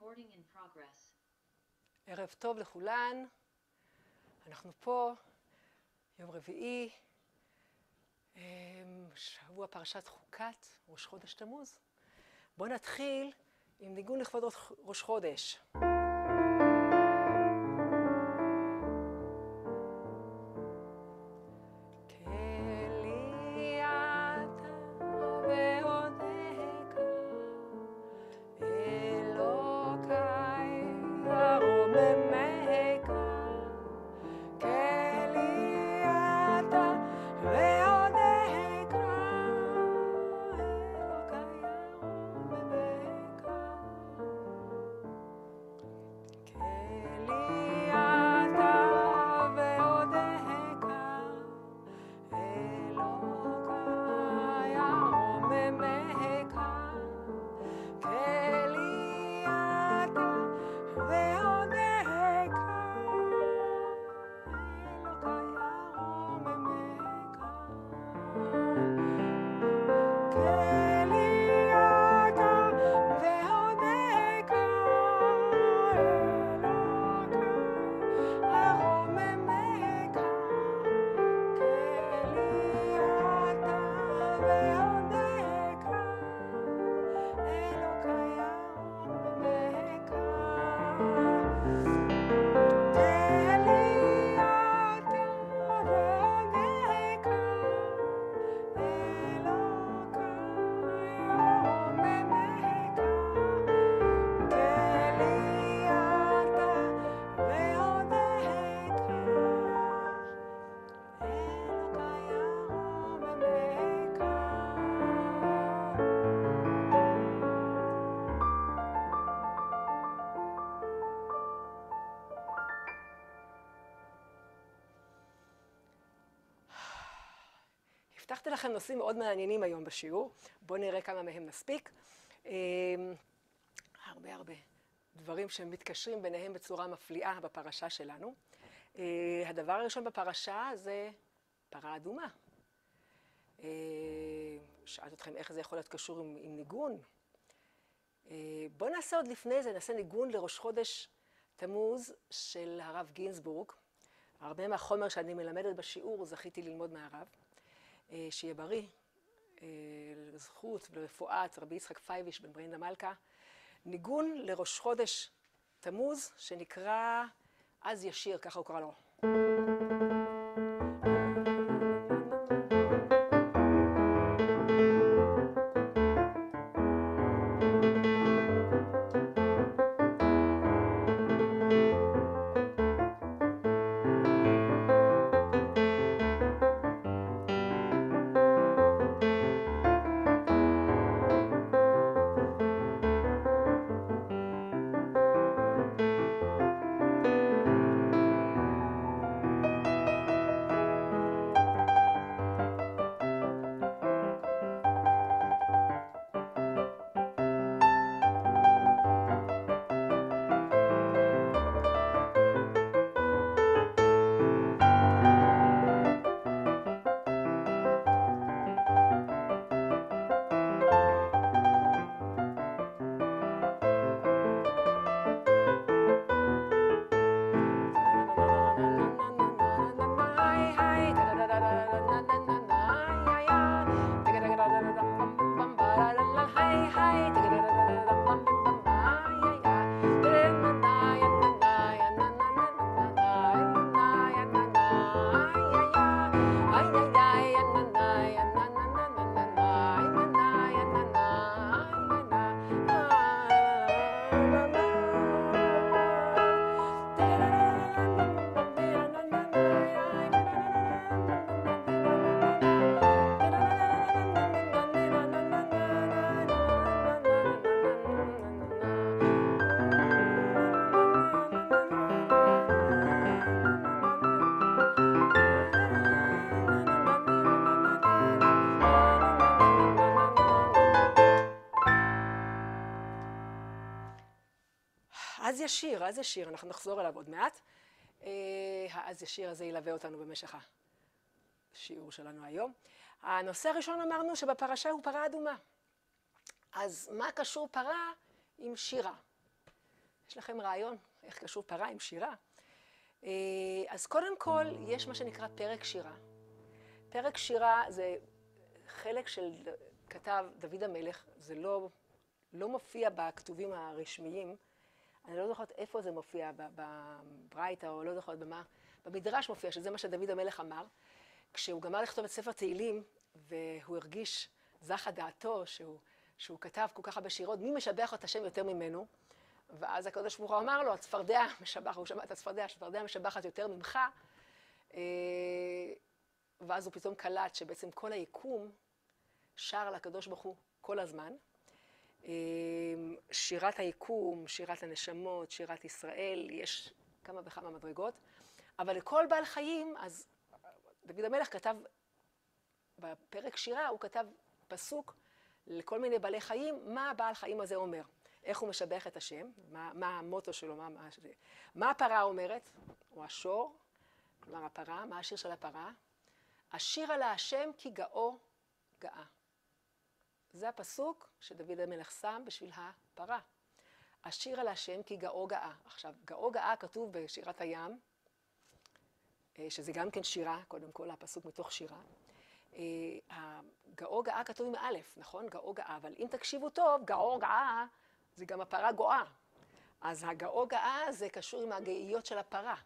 Recording in progress. ערב טוב לכולן, אנחנו פה, יום רביעי, אמ, שבוע פרשת חוקת, ראש חודש תמוז. בואו נתחיל עם ניגון לכבוד ראש- ראש חודש. הבטחתי לכם נושאים מאוד מעניינים היום בשיעור, בואו נראה כמה מהם נספיק. אמ, הרבה הרבה דברים שמתקשרים ביניהם בצורה מפליאה בפרשה שלנו. אה, הדבר הראשון בפרשה זה פרה אדומה. אה, שאלתי אתכם איך זה יכול להיות קשור עם, עם ניגון. אה, בואו נעשה עוד לפני זה, נעשה ניגון לראש חודש תמוז של הרב גינזבורג. הרבה מהחומר שאני מלמדת בשיעור זכיתי ללמוד מהרב. אה, שיהיה בריא, אה, לזכות ולרפואת רבי יצחק פייביש בן ברינדה מלכה. ניגון לראש חודש תמוז, שנקרא אז ישיר, ככה הוא קרא לו. ישיר, אז ישיר, אנחנו נחזור אליו עוד מעט. אה, האז ישיר הזה ילווה אותנו במשך השיעור שלנו היום. הנושא הראשון אמרנו שבפרשה הוא פרה אדומה. אז מה קשור פרה עם שירה? יש לכם רעיון איך קשור פרה עם שירה? אה, אז קודם כל, יש מה שנקרא פרק שירה. פרק שירה זה חלק של, כתב דוד המלך, זה לא, לא מופיע בכתובים הרשמיים, אני לא זוכרת איפה זה מופיע, בברייתא או לא זוכרת במה, במדרש מופיע שזה מה שדוד המלך אמר. כשהוא גמר לכתוב את ספר תהילים, והוא הרגיש, זכה דעתו, שהוא, שהוא כתב כל כך הרבה שירות, מי משבח את השם יותר ממנו? ואז הקדוש ברוך הוא אמר לו, הצפרדע משבחת, הוא שמע את הצפרדע, הצפרדע משבחת יותר ממך. אה, ואז הוא פתאום קלט שבעצם כל היקום שר לקדוש ברוך הוא כל הזמן. אה, שירת היקום, שירת הנשמות, שירת ישראל, יש כמה וכמה מדרגות. אבל לכל בעל חיים, אז דוד המלך כתב, בפרק שירה הוא כתב פסוק לכל מיני בעלי חיים, מה הבעל חיים הזה אומר. איך הוא משבח את השם, מה, מה המוטו שלו, מה, מה, מה הפרה אומרת, או השור, כלומר הפרה, מה השיר של הפרה? השיר על השם כי גאו גאה. זה הפסוק שדוד המלך שם בשביל הפרה. השיר על השם כי גאו גאה. עכשיו, גאו גאה כתוב בשירת הים, אה, שזה גם כן שירה, קודם כל, הפסוק מתוך שירה. אה, גאו גאה כתוב עם א', נכון? גאו גאה, אבל אם תקשיבו טוב, גאו גאה זה גם הפרה גואה. אז הגאו גאה זה קשור עם הגאיות של הפרה.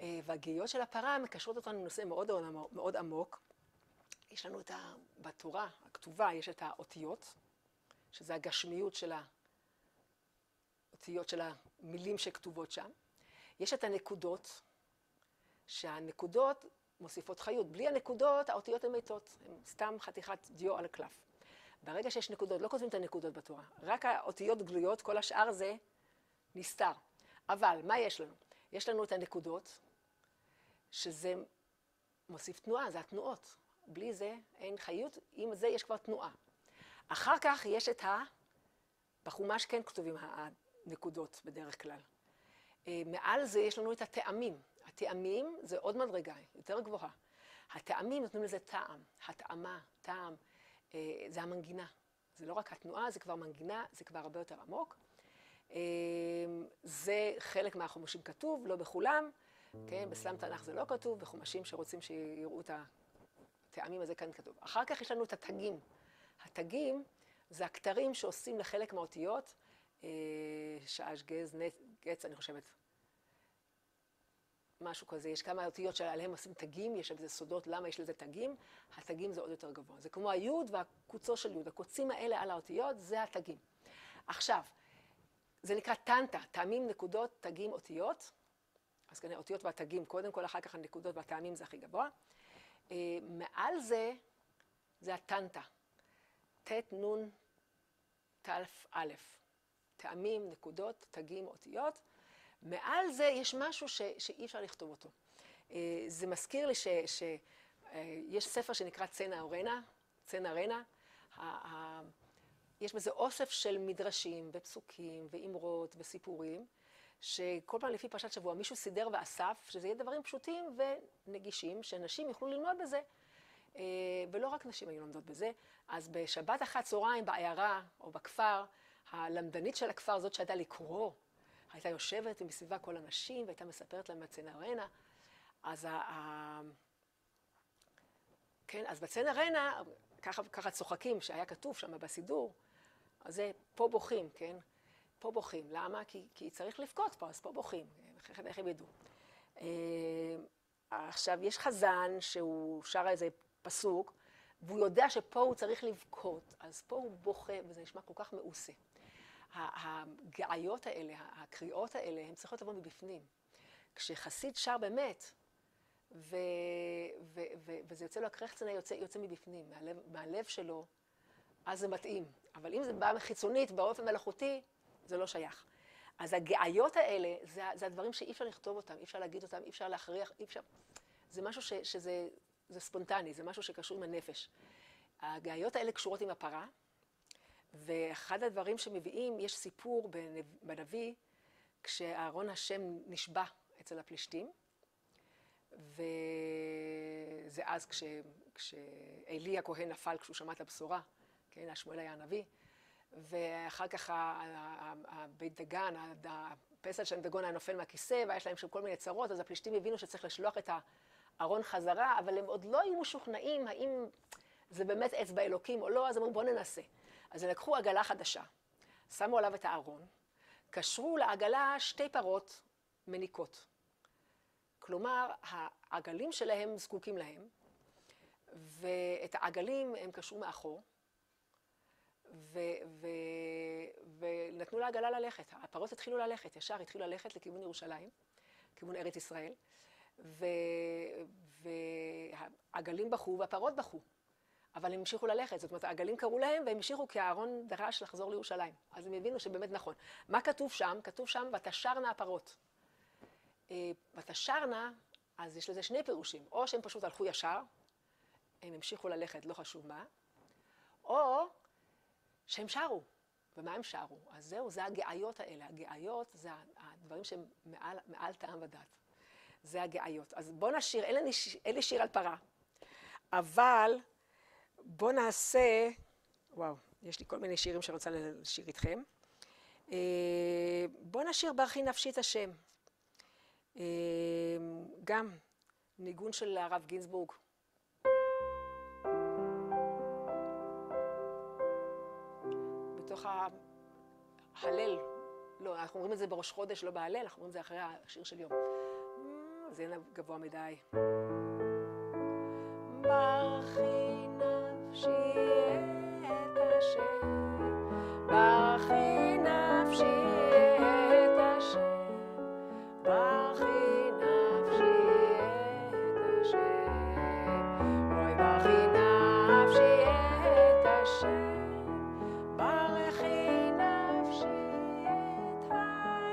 אה, והגאיות של הפרה מקשרות אותנו לנושא מאוד, מאוד עמוק. יש לנו את ה... בתורה הכתובה יש את האותיות, שזה הגשמיות של האותיות של המילים שכתובות שם. יש את הנקודות, שהנקודות מוסיפות חיות. בלי הנקודות, האותיות הן מתות, הן סתם חתיכת דיו על הקלף. ברגע שיש נקודות, לא כותבים את הנקודות בתורה, רק האותיות גלויות, כל השאר זה נסתר. אבל מה יש לנו? יש לנו את הנקודות, שזה מוסיף תנועה, זה התנועות. בלי זה אין חיות, עם זה יש כבר תנועה. אחר כך יש את ה... בחומש כן כתובים הנקודות בדרך כלל. אה, מעל זה יש לנו את הטעמים. הטעמים זה עוד מדרגה, יותר גבוהה. הטעמים נותנים לזה טעם, התאמה, טעם, אה, זה המנגינה. זה לא רק התנועה, זה כבר מנגינה, זה כבר הרבה יותר עמוק. אה, זה חלק מהחומשים כתוב, לא בכולם, כן, בסלאם תנ"ך זה לא כתוב, בחומשים שרוצים שיראו את הטעמים הזה כאן כתוב. אחר כך יש לנו את התגים. התגים זה הכתרים שעושים לחלק מהאותיות, אה, שעש, גז, גץ, אני חושבת, משהו כזה, יש כמה אותיות שעליהם עושים תגים, יש לזה סודות למה יש לזה תגים, התגים זה עוד יותר גבוה. זה כמו היוד והקוצו של יוד, הקוצים האלה על האותיות זה התגים. עכשיו, זה נקרא טנטה, טעמים, נקודות, תגים, אותיות. אז כנראה אותיות והתגים קודם כל, אחר כך הנקודות והטעמים זה הכי גבוה. אה, מעל זה, זה הטנטה. ט', נ', ת', א'. טעמים, נקודות, תגים, אותיות. מעל זה יש משהו ש, שאי אפשר לכתוב אותו. אה, זה מזכיר לי שיש אה, ספר שנקרא צנע אורנה, צנע רנה. יש בזה אוסף של מדרשים ופסוקים ואמרות וסיפורים, שכל פעם לפי פרשת שבוע מישהו סידר ואסף, שזה יהיה דברים פשוטים ונגישים, שנשים יוכלו ללמוד בזה. אה, ולא רק נשים היו לומדות בזה. אז בשבת אחת צהריים בעיירה או בכפר, הלמדנית של הכפר, זאת שהייתה לקרוא הייתה יושבת מסביבה כל הנשים והייתה מספרת להם בצנרנה. אז ה... ה... כן, אז בצנרנה, ככה, ככה צוחקים, שהיה כתוב שם בסידור, אז זה פה בוכים, כן? פה בוכים. למה? כי, כי צריך לבכות פה, אז פה בוכים. איך, הם ידעו? אה, עכשיו, יש חזן שהוא שר איזה פסוק, והוא יודע שפה הוא צריך לבכות, אז פה הוא בוכה, וזה נשמע כל כך מעושה. הגעיות האלה, הקריאות האלה, הן צריכות לבוא מבפנים. כשחסיד שר באמת, ו, ו, ו, וזה יוצא לו, הקרחצנה יוצא, יוצא מבפנים, מהלב, מהלב שלו, אז זה מתאים. אבל אם זה בא מחיצונית, באופן מלאכותי, זה לא שייך. אז הגעיות האלה, זה, זה הדברים שאי אפשר לכתוב אותם, אי אפשר להגיד אותם, אי אפשר להכריח, אי אפשר... זה משהו ש, שזה זה ספונטני, זה משהו שקשור עם הנפש. הגעיות האלה קשורות עם הפרה, ואחד הדברים שמביאים, יש סיפור בנביא, כשאהרון השם נשבע אצל הפלישתים, וזה אז כש, כשאלי הכהן נפל כשהוא שמע את הבשורה, כן, השמואל היה הנביא, ואחר כך הבית דגן, הפסל של דגון היה נופל מהכיסא, והיה להם שם כל מיני צרות, אז הפלישתים הבינו שצריך לשלוח את הארון חזרה, אבל הם עוד לא היו משוכנעים האם זה באמת אצבע אלוקים או לא, אז אמרו בואו ננסה. אז הם לקחו עגלה חדשה, שמו עליו את הארון, קשרו לעגלה שתי פרות מניקות. כלומר, העגלים שלהם זקוקים להם, ואת העגלים הם קשרו מאחור, ונתנו לעגלה ללכת. הפרות התחילו ללכת, ישר התחילו ללכת לכיוון ירושלים, לכיוון ארץ ישראל, והעגלים בכו והפרות בכו. אבל הם המשיכו ללכת, זאת אומרת, העגלים קראו להם והם המשיכו כי אהרון דרש לחזור לירושלים. אז הם הבינו שבאמת נכון. מה כתוב שם? כתוב שם, ותשרנה הפרות. אה, ותשרנה, אז יש לזה שני פירושים. או שהם פשוט הלכו ישר, הם המשיכו ללכת, לא חשוב מה, או שהם שרו. ומה הם שרו? אז זהו, זה הגאיות האלה. הגאיות זה הדברים שהם מעל, מעל טעם ודעת. זה הגאיות. אז בואו נשיר, אין לי שיר על פרה, אבל בואו נעשה, וואו, יש לי כל מיני שירים שאני רוצה לשיר איתכם. אה, בואו נשיר ברכי נפשית השם. אה, גם ניגון של הרב גינזבורג. בתוך ההלל, לא, אנחנו אומרים את זה בראש חודש, לא בהלל, אנחנו אומרים את זה אחרי השיר של יום. זה גבוה מדי. ברכי נפשי את השם, ברכי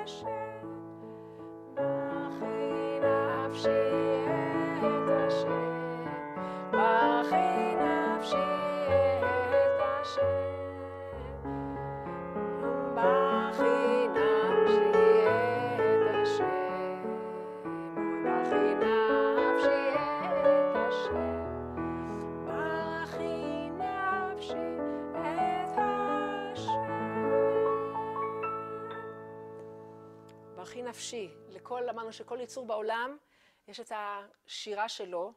השם, נפשי, לכל, אמרנו שכל יצור בעולם יש את השירה שלו,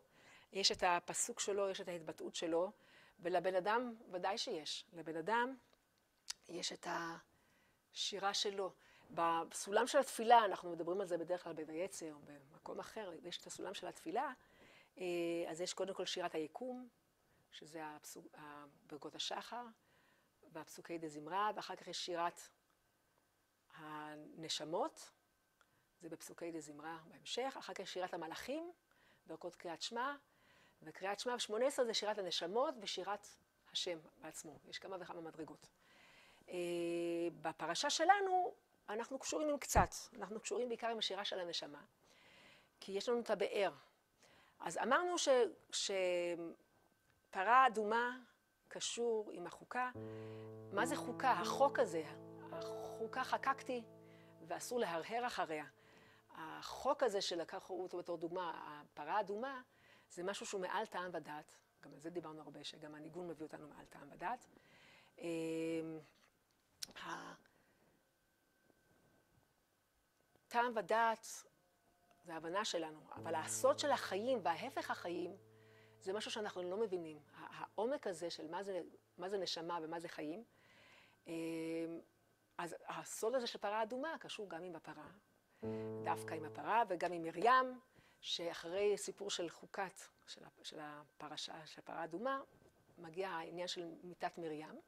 יש את הפסוק שלו, יש את ההתבטאות שלו, ולבן אדם ודאי שיש. לבן אדם יש את השירה שלו. בסולם של התפילה, אנחנו מדברים על זה בדרך כלל או במקום אחר, יש את הסולם של התפילה, אה, אז יש קודם כל שירת היקום, שזה הפסוק, ברכות השחר, והפסוקי דה זמרה, ואחר כך יש שירת הנשמות, זה בפסוקי דה זמרה בהמשך, אחר כך שירת המלאכים, ברכות קריאת שמע, וקריאת שמע ב-18 זה שירת הנשמות ושירת השם בעצמו, יש כמה וכמה מדרגות. אה, בפרשה שלנו אנחנו קשורים עם קצת, אנחנו קשורים בעיקר עם השירה של הנשמה, כי יש לנו את הבאר. אז אמרנו ש, שפרה אדומה קשור עם החוקה. מה זה חוקה? החוק הזה, החוקה חקקתי ואסור להרהר אחריה. החוק הזה שלקחו אותו בתור דוגמה, הפרה האדומה, זה משהו שהוא מעל טעם ודעת, גם על זה דיברנו הרבה, שגם הניגון מביא אותנו מעל טעם ודעת. טעם ודעת זה ההבנה שלנו, אבל הסוד של החיים וההפך החיים זה משהו שאנחנו לא מבינים. העומק הזה של מה זה, מה זה נשמה ומה זה חיים, אז הסוד הזה של פרה אדומה קשור גם עם הפרה, דווקא עם הפרה וגם עם מרים, שאחרי סיפור של חוקת, של, הפרשה, של הפרה אדומה, מגיע העניין של מיתת מרים.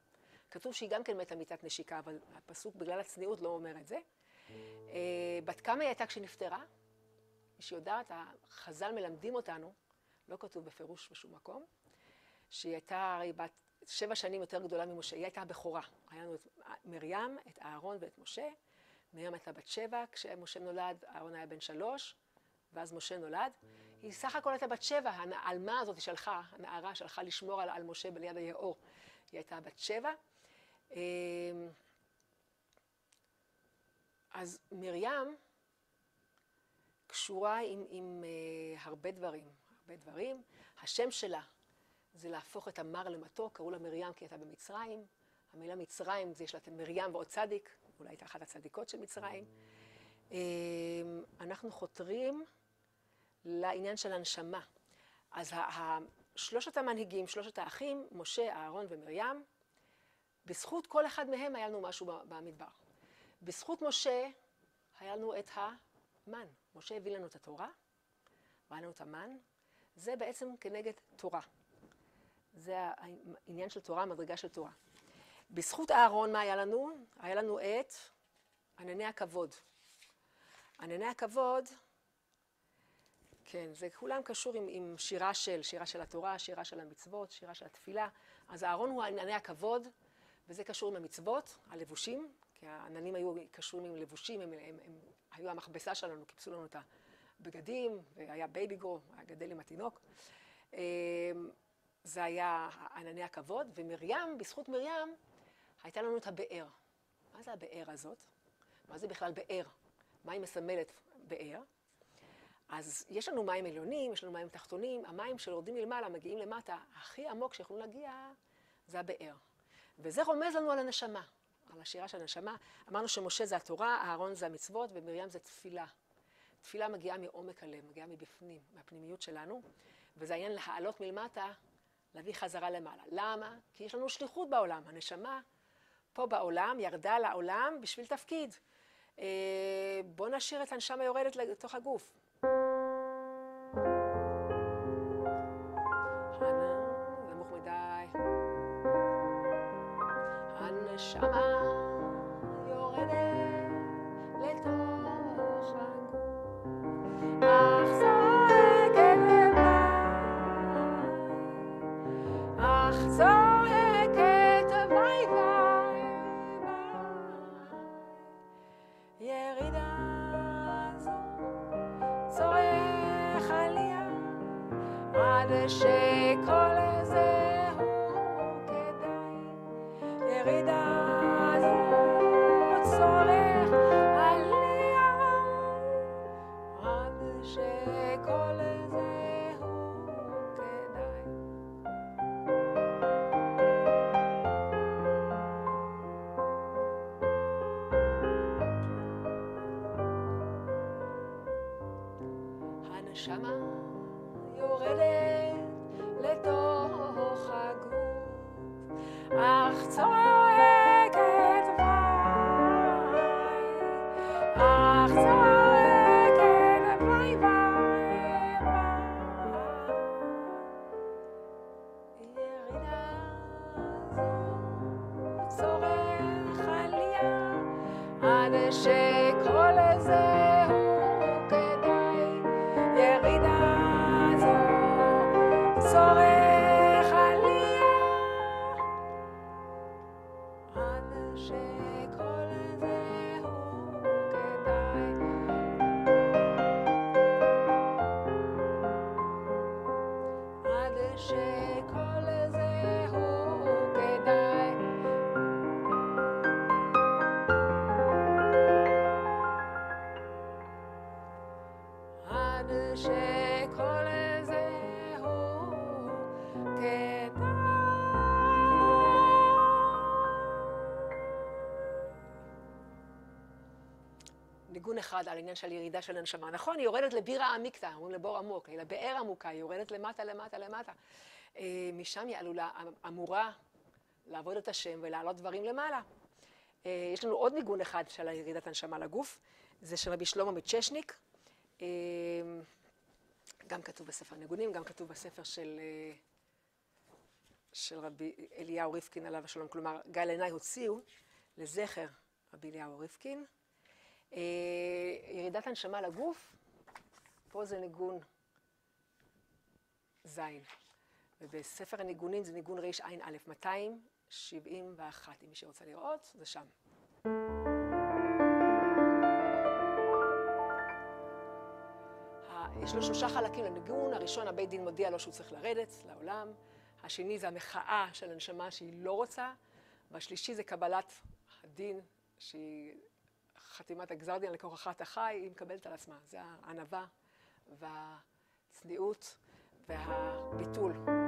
כתוב שהיא גם כן מתה מיתת נשיקה, אבל הפסוק בגלל הצניעות לא אומר את זה. בת כמה היא הייתה כשנפטרה? מי שיודעת, החז"ל מלמדים אותנו, לא כתוב בפירוש בשום מקום, שהיא הייתה הרי בת שבע שנים יותר גדולה ממשה, היא הייתה הבכורה. היה לנו את מרים, את אהרון ואת משה. מרים הייתה בת שבע, כשמשה נולד, אהרון היה בן שלוש, ואז משה נולד. היא סך הכל הייתה בת שבע, העלמה הזאת שלחה, הנערה שלחה לשמור על, על משה בליד היאור. היא הייתה בת שבע. אז מרים קשורה עם, עם uh, הרבה דברים, הרבה דברים. השם שלה זה להפוך את המר למתוק, קראו לה מרים כי הייתה במצרים. המילה מצרים, זה יש לה את מרים ועוד צדיק, אולי הייתה אחת הצדיקות של מצרים. אנחנו חותרים לעניין של הנשמה. אז שלושת המנהיגים, שלושת האחים, משה, אהרון ומרים, בזכות כל אחד מהם היה לנו משהו במדבר. בזכות משה היה לנו את המן. משה הביא לנו את התורה, והיה לנו את המן. זה בעצם כנגד תורה. זה העניין של תורה, המדרגה של תורה. בזכות אהרון, מה היה לנו? היה לנו את ענני הכבוד. ענני הכבוד, כן, זה כולם קשור עם, עם שירה של, שירה של התורה, שירה של המצוות, שירה של התפילה. אז אהרון הוא ענני הכבוד, וזה קשור עם המצוות, הלבושים, כי העננים היו קשורים עם לבושים, הם, הם, הם, הם היו המכבסה שלנו, כיבסו לנו את הבגדים, והיה babygrow, היה גדל עם התינוק. אמ, זה היה ענני הכבוד, ומרים, בזכות מרים, הייתה לנו את הבאר. מה זה הבאר הזאת? מה זה בכלל באר? מה היא מסמלת באר? אז יש לנו מים עליונים, יש לנו מים תחתונים, המים שיורדים מלמעלה, מגיעים למטה, הכי עמוק שיכולים להגיע זה הבאר. וזה רומז לנו על הנשמה, על השירה של הנשמה. אמרנו שמשה זה התורה, אהרון זה המצוות, ומרים זה תפילה. תפילה מגיעה מעומק הלב, מגיעה מבפנים, מהפנימיות שלנו, וזה העניין להעלות מלמטה, להביא חזרה למעלה. למה? כי יש לנו שליחות בעולם. הנשמה פה בעולם, ירדה לעולם בשביל תפקיד. אה, בואו נשאיר את הנשמה יורדת לתוך הגוף. אחד על עניין של ירידה של הנשמה. נכון, היא יורדת לבירה עמיקתא, אומרים לבור עמוק, לבאר עמוקה, היא יורדת למטה, למטה, למטה. אה, משם היא עלולה, אמורה לעבוד את השם ולהעלות דברים למעלה. אה, יש לנו עוד ניגון אחד של ירידת הנשמה לגוף, זה של רבי שלמה מצ'שניק. אה, גם כתוב בספר ניגונים, גם כתוב בספר של, של רבי אליהו ריפקין עליו השלום. כלומר, גל עיניי הוציאו לזכר רבי אליהו ריפקין. אה, ירידת הנשמה לגוף, פה זה ניגון ז', ובספר הניגונים זה ניגון רע"א, 271, אם מי שרוצה לראות, זה שם. יש לו שלושה חלקים לניגון, הראשון, הבית דין מודיע לו שהוא צריך לרדת לעולם, השני זה המחאה של הנשמה שהיא לא רוצה, והשלישי זה קבלת הדין שהיא חתימת הגזר דין לכוחך אתה היא מקבלת על עצמה. זה הענווה והצניעות והביטול.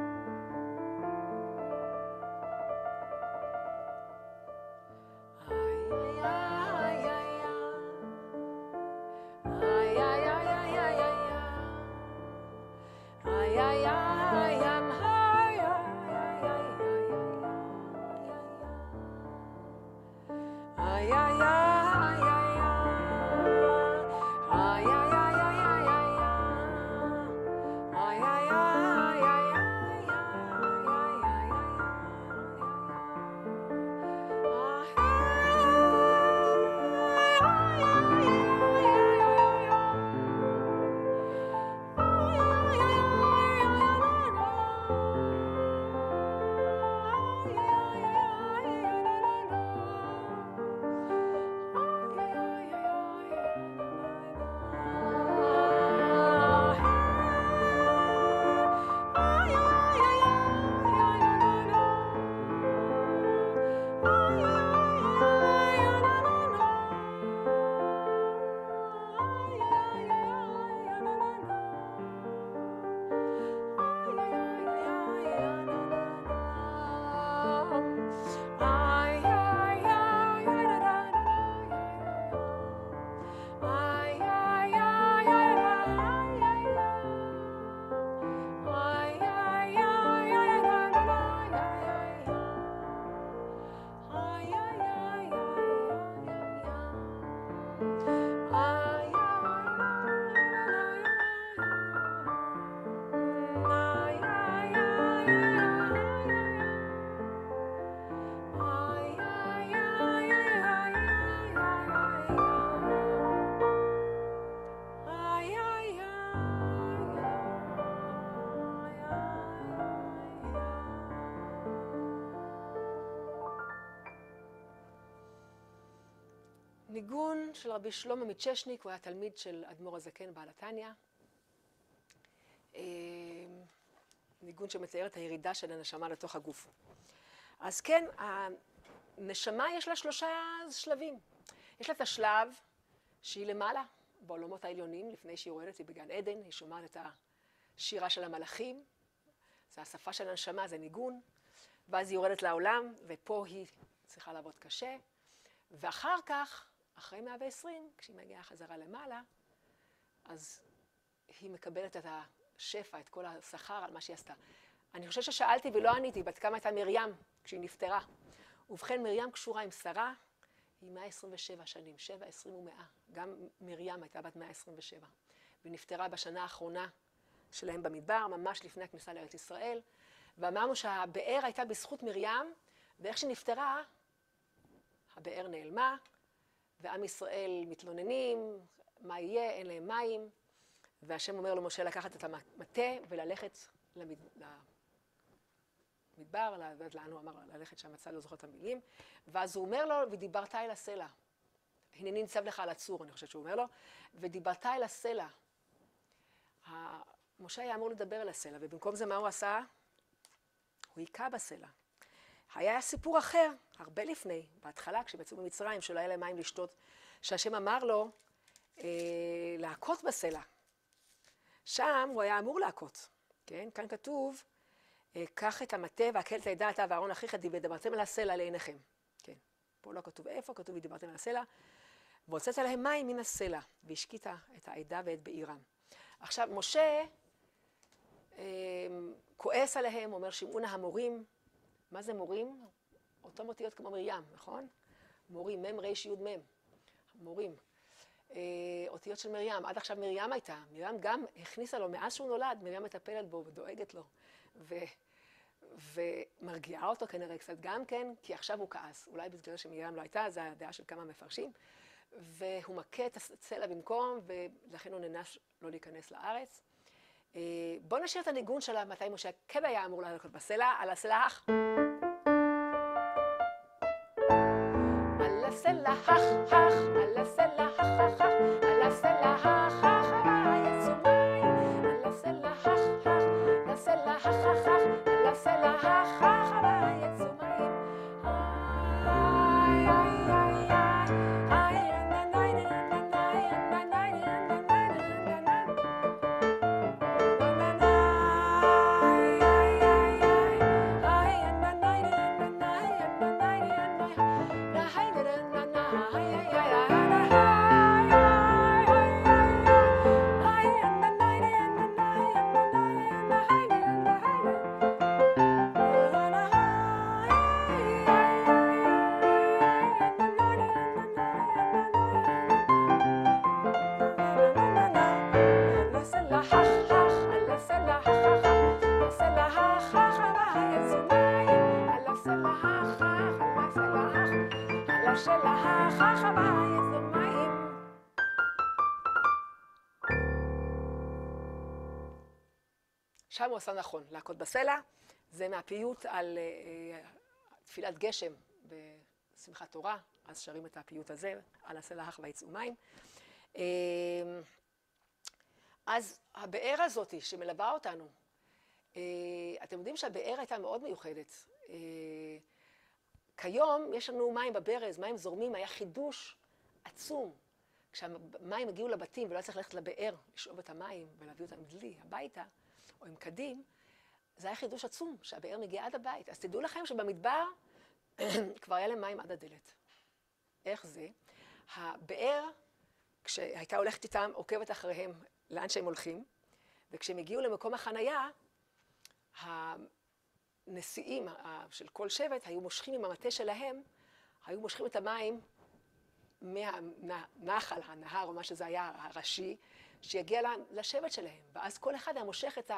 ניגון של רבי שלמה מצ'שניק, הוא היה תלמיד של אדמו"ר הזקן בעל התניא. ניגון שמתאר את הירידה של הנשמה לתוך הגוף. אז כן, הנשמה יש לה שלושה שלבים. יש לה את השלב שהיא למעלה, בעולמות העליונים, לפני שהיא יורדת, היא בגן עדן, היא שומעת את השירה של המלאכים, זה השפה של הנשמה, זה ניגון, ואז היא יורדת לעולם, ופה היא צריכה לעבוד קשה, ואחר כך, אחרי 120, כשהיא מגיעה חזרה למעלה, אז היא מקבלת את השפע, את כל השכר על מה שהיא עשתה. אני חושבת ששאלתי ולא עניתי, בת כמה הייתה מרים כשהיא נפטרה. ובכן, מרים קשורה עם שרה, היא 127 שנים, 7, 20 ו-100. גם מרים הייתה בת 127. והיא נפטרה בשנה האחרונה שלהם במדבר, ממש לפני הכניסה לארץ ישראל. ואמרנו שהבאר הייתה בזכות מרים, ואיך שהיא נפטרה, הבאר נעלמה, ועם ישראל מתלוננים, מה יהיה, אין להם מים, והשם אומר למשה לקחת את המטה וללכת למדבר, לאן הוא אמר ללכת שם, מצא, לא זוכר את המילים, ואז הוא אומר לו, ודיברת אל הסלע. הנני ניצב לך על הצור, אני חושבת שהוא אומר לו, ודיברת אל הסלע. משה היה אמור לדבר אל הסלע, ובמקום זה מה הוא עשה? הוא היכה בסלע. היה סיפור אחר, הרבה לפני, בהתחלה, כשהם יצאו במצרים, שלא היה להם מים לשתות, שהשם אמר לו אה, להכות בסלע. שם הוא היה אמור להכות, כן? כאן כתוב, אה, קח את המטה והקל את העדה אתה ואהרון אחיך ודברתם על הסלע לעיניכם. כן, פה לא כתוב איפה, כתוב ודברתם על הסלע. והוצאת להם מים מן הסלע, והשקית את העדה ואת בעירם. עכשיו, משה אה, כועס עליהם, אומר שמעו נא המורים, מה זה מורים? אותם אותיות כמו מרים, נכון? מורים, מ' ר' י' מ', מורים. אה, אותיות של מרים, עד עכשיו מרים הייתה, מרים גם הכניסה לו, מאז שהוא נולד, מרים מטפלת בו ודואגת לו. ו, ומרגיעה אותו כנראה קצת גם כן, כי עכשיו הוא כעס. אולי בגלל שמרים לא הייתה, זו הדעה של כמה מפרשים. והוא מכה את הסלע במקום, ולכן הוא נענש לא להיכנס לארץ. אה, בואו נשאיר את הניגון של מתי משה כן היה אמור ללכת בסלע, על הסלח. על הסלע, הוא עשה נכון, להכות בסלע, זה מהפיוט על תפילת גשם בשמחת תורה, אז שרים את הפיוט הזה, על הסלע הך ויצאו מים. אז הבאר הזאת שמלווה אותנו, אתם יודעים שהבאר הייתה מאוד מיוחדת. כיום יש לנו מים בברז, מים זורמים, היה חידוש עצום. כשהמים הגיעו לבתים ולא היה צריך ללכת לבאר, לשאוב את המים ולהביא אותם דלי הביתה, או עם קדים, זה היה חידוש עצום, שהבאר מגיעה עד הבית. אז תדעו לכם שבמדבר כבר היה להם מים עד הדלת. איך זה? הבאר, כשהייתה הולכת איתם, עוקבת אחריהם לאן שהם הולכים, וכשהם הגיעו למקום החנייה, הנשיאים של כל שבט היו מושכים עם המטה שלהם, היו מושכים את המים מהנחל, הנהר, או מה שזה היה, הראשי, שיגיע לשבט שלהם. ואז כל אחד היה מושך את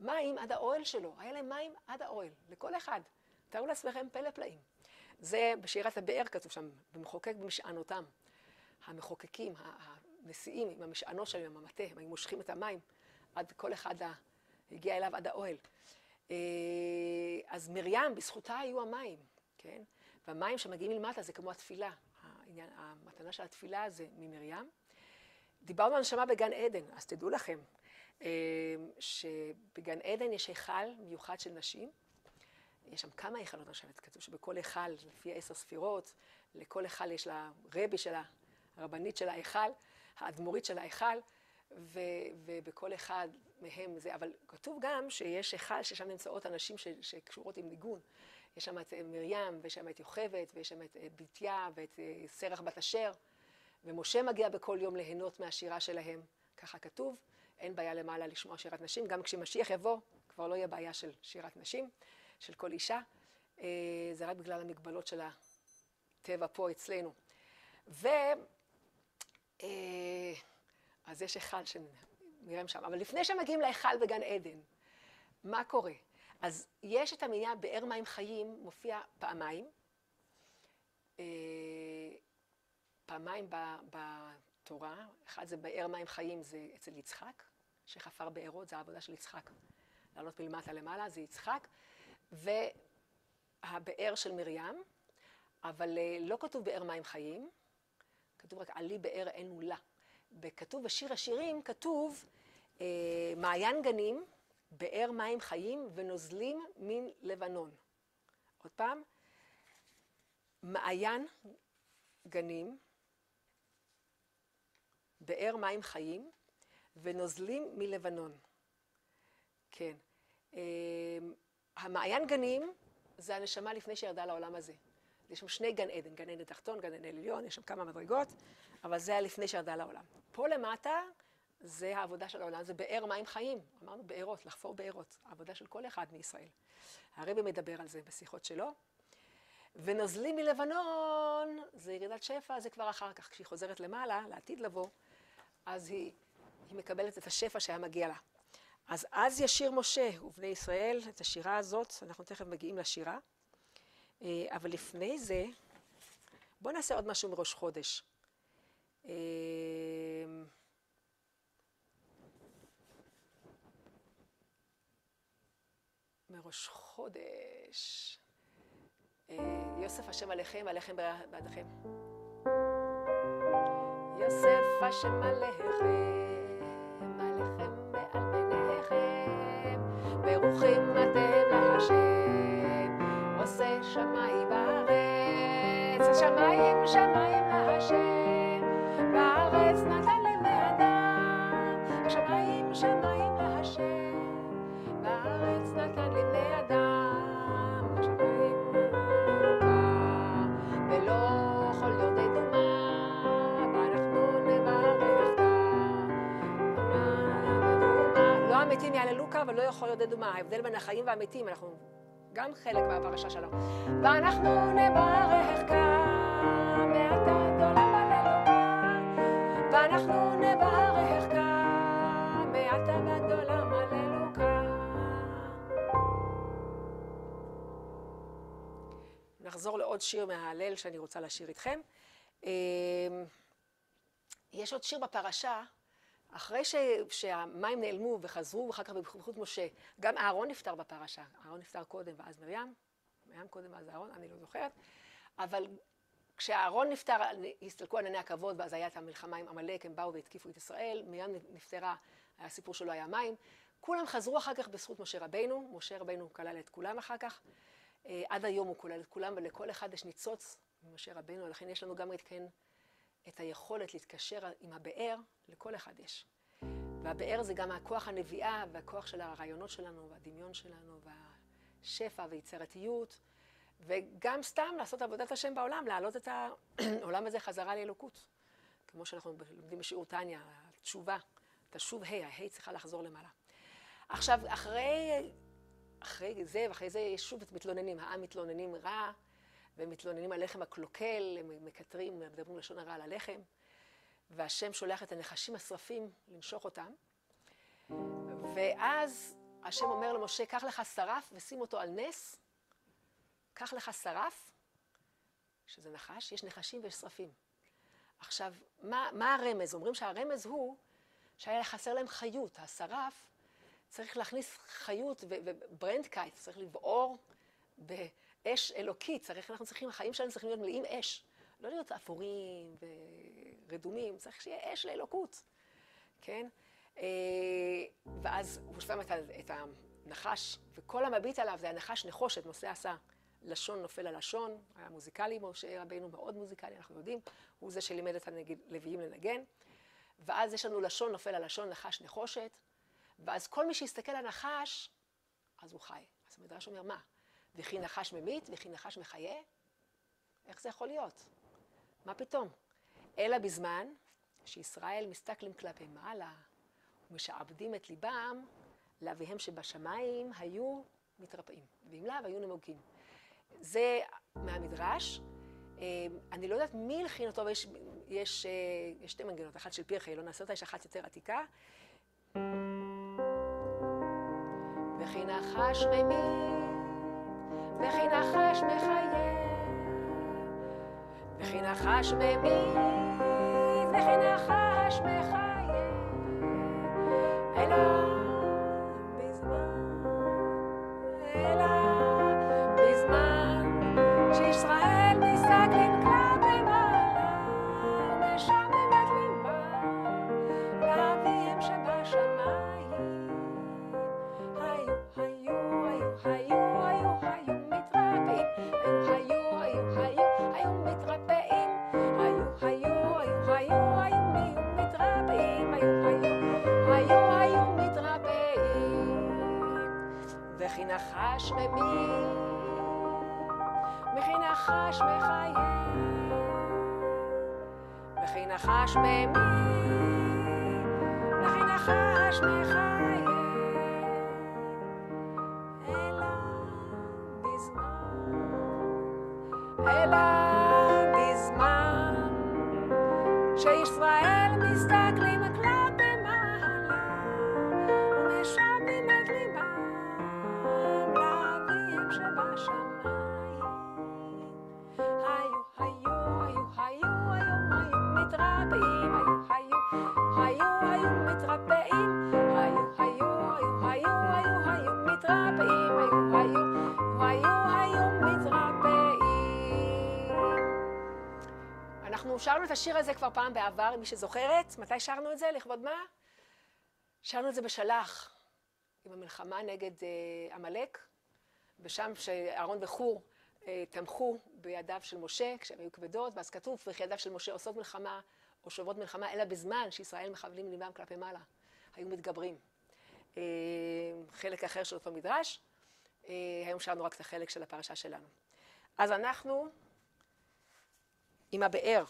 המים עד האוהל שלו. היה להם מים עד האוהל, לכל אחד. תארו לעצמכם פלא פלאים. זה בשירת הבאר כתוב שם, במחוקק במשענותם. המחוקקים, הנשיאים עם המשענות שלהם, עם המטה, הם היו מושכים את המים עד כל אחד הגיע אליו עד האוהל. אז מרים, בזכותה היו המים, כן? והמים שמגיעים מלמטה זה כמו התפילה. העניין, המתנה של התפילה זה ממרים. דיברנו על נשמה בגן עדן, אז תדעו לכם שבגן עדן יש היכל מיוחד של נשים. יש שם כמה היכלות, אני כתוב שבכל היכל, לפי עשר ספירות, לכל היכל יש לה רבי שלה, הרבנית של ההיכל, האדמו"רית של ההיכל, ובכל אחד מהם זה, אבל כתוב גם שיש היכל ששם נמצאות הנשים שקשורות עם ניגון. יש שם את מרים, ויש שם את יוכבד, ויש שם את בתיה, ואת סרח בת אשר, ומשה מגיע בכל יום ליהנות מהשירה שלהם, ככה כתוב. אין בעיה למעלה לשמוע שירת נשים, גם כשמשיח יבוא, כבר לא יהיה בעיה של שירת נשים, של כל אישה. זה רק בגלל המגבלות של הטבע פה אצלנו. ו... אז יש היכל שנראה שם. אבל לפני שמגיעים להיכל בגן עדן, מה קורה? אז יש את המילה באר מים חיים, מופיע פעמיים. פעמיים בתורה, אחד זה באר מים חיים, זה אצל יצחק, שחפר בארות, זה העבודה של יצחק. לעלות מלמטה למעלה, זה יצחק. והבאר של מרים, אבל לא כתוב באר מים חיים, כתוב רק עלי באר אין עולה. וכתוב בשיר השירים, כתוב אה, מעיין גנים, באר מים חיים ונוזלים מן לבנון. עוד פעם, מעיין גנים, באר מים חיים ונוזלים מלבנון. כן. אה, המעיין גנים זה הנשמה לפני שירדה לעולם הזה. יש שם שני גן עדן, גן עדן תחתון, גן עדן עליון, יש שם כמה מדרגות, אבל זה היה לפני שירדה לעולם. פה למטה זה העבודה של העולם, זה באר מים חיים. אמרנו בארות, לחפור בארות, העבודה של כל אחד מישראל. הרבי מדבר על זה בשיחות שלו. ונוזלים מלבנון, זה ירידת שפע, זה כבר אחר כך, כשהיא חוזרת למעלה, לעתיד לבוא, אז היא, היא מקבלת את השפע שהיה מגיע לה. אז אז ישיר משה ובני ישראל את השירה הזאת, אנחנו תכף מגיעים לשירה. אבל לפני זה, בואו נעשה עוד משהו מראש חודש. מראש חודש. יוסף השם עליכם, עליכם בעדכם. יוסף השם עליכם, עליכם ועל בניכם, ברוכים אתם להשם, עושה שמיים בארץ, השמיים שמיים להשם, בארץ נתן לבני אדם, השמיים שמיים להשם, בארץ נתן לבני אדם, לא המתים יעללו כה ולא יכול יורדי דומה, ההבדל בין החיים והמתים, אנחנו גם חלק מהפרשה שלו. ואנחנו נברך כאן, מעתה עד עולם הללויה. ואנחנו נברך כאן. נחזור לעוד שיר מההלל שאני רוצה לשיר איתכם. יש עוד שיר בפרשה, אחרי ש, שהמים נעלמו וחזרו ואחר כך בבחרות משה, גם אהרון נפטר בפרשה, אהרון נפטר קודם ואז מרים, מרים קודם ואז אהרון, אני לא זוכרת, אבל כשאהרון נפטר, הסתלקו ענני הכבוד ואז הייתה את המלחמה עם עמלק, הם באו והתקיפו את ישראל, מרים נפטרה, היה סיפור שלא היה מים, כולם חזרו אחר כך בזכות משה רבינו, משה רבינו כלל את כולם אחר כך, אה, עד היום הוא כולל את כולם ולכל אחד יש ניצוץ ממשה רבינו, לכן יש לנו גם כן את היכולת להתקשר עם הבאר, לכל אחד יש. והבאר זה גם הכוח הנביאה והכוח של הרעיונות שלנו והדמיון שלנו והשפע ויצירתיות וגם סתם לעשות עבודת השם בעולם, להעלות את העולם הזה חזרה לאלוקות. כמו שאנחנו לומדים בשיעור טניה, התשובה, תשוב ה', ה' צריכה לחזור למעלה. עכשיו, אחרי, אחרי זה ואחרי זה שוב מתלוננים, העם מתלוננים רע ומתלוננים על לחם הקלוקל, הם מקטרים, מדברים לשון הרע על הלחם, והשם שולח את הנחשים השרפים לנשוך אותם, ואז השם אומר למשה, קח לך שרף ושים אותו על נס, קח לך שרף, שזה נחש, יש נחשים ויש שרפים. עכשיו, מה, מה הרמז? אומרים שהרמז הוא שהיה חסר להם חיות. השרף צריך להכניס חיות וברענדיקייט, צריך לבעור באש אלוקית. צריך, אנחנו צריכים, החיים שלנו צריכים להיות מלאים אש. לא להיות אפורים ורדומים, צריך שיהיה אש לאלוקות, כן? אה, ואז הוא שם את הנחש, וכל המביט עליו זה הנחש נחושת, נושא עשה. לשון נופל על לשון, היה מוזיקלי, משה רבינו מאוד מוזיקלי, אנחנו יודעים, הוא זה שלימד את הלוויים לנגן. ואז יש לנו לשון נופל על לשון, נחש נחושת, ואז כל מי שיסתכל על נחש, אז הוא חי. אז המדרש אומר, מה? וכי נחש ממית וכי נחש מחיה? איך זה יכול להיות? מה פתאום? אלא בזמן שישראל מסתכלים כלפי מעלה ומשעבדים את ליבם לאביהם שבשמיים היו מתרפאים, ואם לאו היו נמוגים. זה מהמדרש. אה, אני לא יודעת מי הלחין אותו, ויש יש, אה, יש שתי מנגנות, אחת של פרחי, לא נעשה אותה, יש אחת יותר עתיקה. וכי נחש ממית, וכי נחש מחיה, וכי נחש ממית, וכי נחש מחיה, אלא וכי נחש שרנו את השיר הזה כבר פעם בעבר, מי שזוכרת. מתי שרנו את זה? לכבוד מה? שרנו את זה בשלח, עם המלחמה נגד uh, עמלק, ושם שאהרון וחור uh, תמכו בידיו של משה, כשהן היו כבדות, ואז כתוב, וכי ידיו של משה עושות מלחמה, או שוברות מלחמה, אלא בזמן שישראל מכוונים ליבם כלפי מעלה. היו מתגברים. Uh, חלק אחר של אותו מדרש, uh, היום שרנו רק את החלק של הפרשה שלנו. אז אנחנו עם הבאר.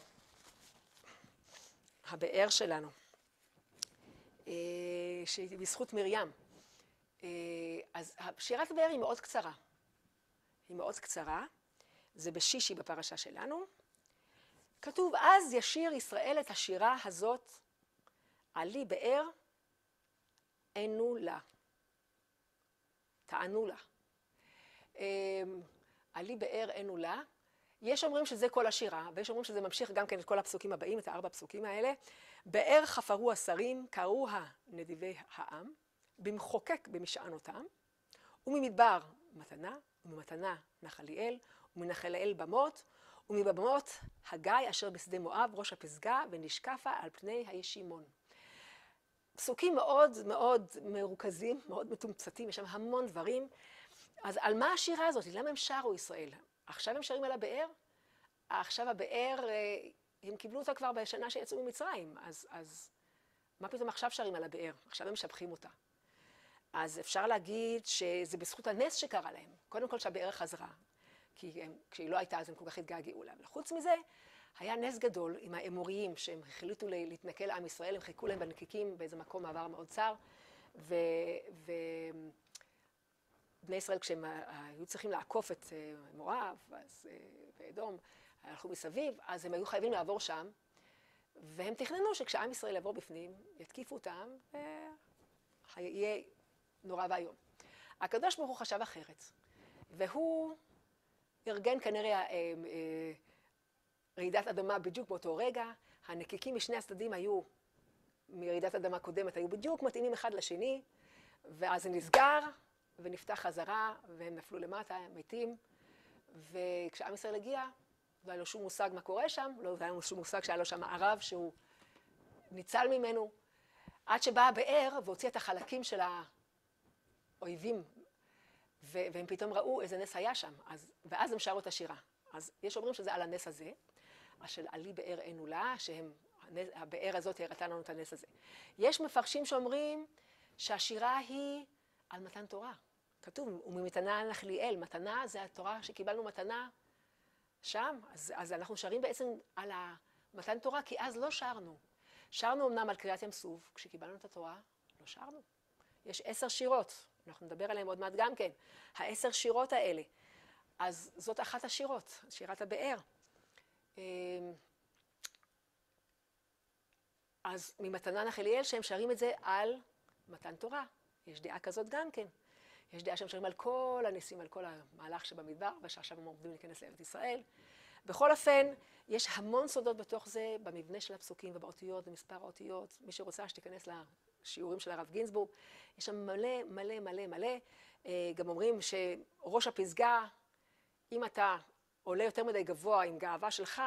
הבאר שלנו, אה, שהיא בזכות מרים. אה, אז שירת הבאר היא מאוד קצרה. היא מאוד קצרה, זה בשישי בפרשה שלנו. כתוב, אז ישיר ישראל את השירה הזאת, עלי באר, ענו לה. תענו לה. אה, עלי באר ענו לה. יש אומרים שזה כל השירה, ויש אומרים שזה ממשיך גם כן את כל הפסוקים הבאים, את הארבע הפסוקים האלה. באר חפרו השרים, קראוה נדיבי העם, במחוקק במשענותם, וממדבר מתנה, וממתנה נחליאל, ומנחליאל במות, ומבמות הגיא אשר בשדה מואב, ראש הפסגה, ונשקפה על פני הישימון. פסוקים מאוד מאוד מרוכזים, מאוד מתומצתים, יש שם המון דברים. אז על מה השירה הזאת? למה הם שרו ישראל? עכשיו הם שרים על הבאר? עכשיו הבאר, אה, הם קיבלו אותה כבר בשנה שיצאו ממצרים, אז, אז מה פתאום עכשיו שרים על הבאר? עכשיו הם משבחים אותה. אז אפשר להגיד שזה בזכות הנס שקרה להם. קודם כל שהבאר חזרה, כי הם, כשהיא לא הייתה אז הם כל כך התגעגעו לה. וחוץ מזה, היה נס גדול עם האמוריים, שהם החליטו להתנכל לעם ישראל, הם חיכו להם בנקיקים באיזה מקום מעבר מאוד צר, ו... ו... בני ישראל, כשהם היו צריכים לעקוף את אה, מואב, אה, ואדום, הלכו מסביב, אז הם היו חייבים לעבור שם, והם תכננו שכשעם ישראל יעבור בפנים, יתקיפו אותם, ויהיה נורא ואיום. הקדוש ברוך הוא חשב אחרת, והוא ארגן כנראה אה, רעידת אדמה בדיוק באותו רגע, הנקיקים משני הצדדים היו, מרעידת אדמה קודמת, היו בדיוק מתאימים אחד לשני, ואז זה נסגר, ונפתח חזרה, והם נפלו למטה, הם מתים. וכשעם ישראל הגיע, לא היה לו שום מושג מה קורה שם, לא היה לו שום מושג שהיה לו שם ערב שהוא ניצל ממנו, עד שבאה הבאר והוציאה את החלקים של האויבים, והם פתאום ראו איזה נס היה שם, אז, ואז הם שרו את השירה. אז יש אומרים שזה על הנס הזה, של עלי באר אין עולה, שהבאר הזאת הראתה לנו את הנס הזה. יש מפרשים שאומרים שהשירה היא על מתן תורה. כתוב, וממתנה נחליאל, מתנה זה התורה שקיבלנו מתנה שם, אז, אז אנחנו שרים בעצם על מתן תורה, כי אז לא שרנו. שרנו אמנם על קריאת ים סוף, כשקיבלנו את התורה, לא שרנו. יש עשר שירות, אנחנו נדבר עליהן עוד מעט גם כן. העשר שירות האלה. אז זאת אחת השירות, שירת הבאר. אמ, אז ממתנה נחליאל שהם שרים את זה על מתן תורה. יש דעה כזאת גם כן. יש דעה שרים על כל הניסים, על כל המהלך שבמדבר, ושעכשיו הם עומדים להיכנס לארץ ישראל. בכל אופן, יש המון סודות בתוך זה, במבנה של הפסוקים ובאותיות, במספר האותיות. מי שרוצה שתיכנס לשיעורים של הרב גינזבורג. יש שם מלא, מלא, מלא, מלא. אה, גם אומרים שראש הפסגה, אם אתה עולה יותר מדי גבוה עם גאווה שלך,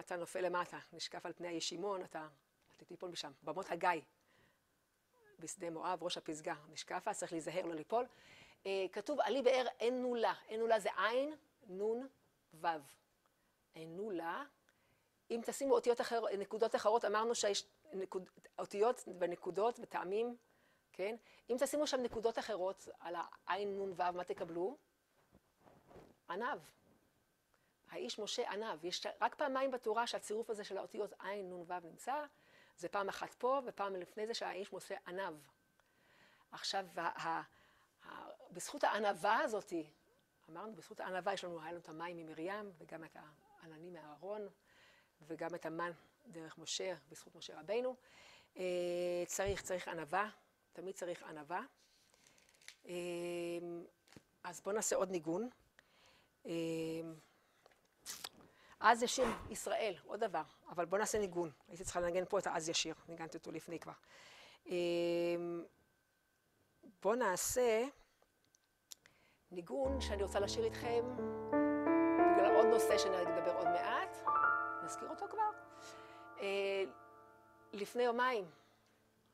אתה נופל למטה, נשקף על פני הישימון, אתה, אתה תיפול משם. במות הגיא. בשדה מואב, ראש הפסגה, נשקפה, צריך להיזהר לא ליפול. אה, כתוב, עלי באר אין נולה, אין נולה זה עין, נון, וו. אין נולה. אם תשימו אותיות אחרות, נקודות אחרות, אמרנו שיש נקוד, אותיות ונקודות וטעמים, כן? אם תשימו שם נקודות אחרות על העין, נון, וו, מה תקבלו? ענב. האיש משה ענב. יש רק פעמיים בתורה שהצירוף הזה של האותיות עין, נון, וו נמצא. זה פעם אחת פה, ופעם לפני זה שהאיש מוצא ענב. עכשיו, בזכות הענבה הזאת, אמרנו, בזכות הענבה יש לנו, היה לנו את המים ממרים, וגם את העננים מהארון, וגם את המן דרך משה, בזכות משה רבינו. אה, צריך, צריך ענבה, תמיד צריך ענבה. אה, אז בואו נעשה עוד ניגון. אז ישיר ישראל, עוד דבר, אבל בואו נעשה ניגון. הייתי צריכה לנגן פה את האז ישיר, ניגנתי אותו לפני כבר. אמ, בואו נעשה ניגון שאני רוצה לשיר איתכם בגלל עוד נושא שאני אדבר עוד מעט. נזכיר אותו כבר. אה, לפני יומיים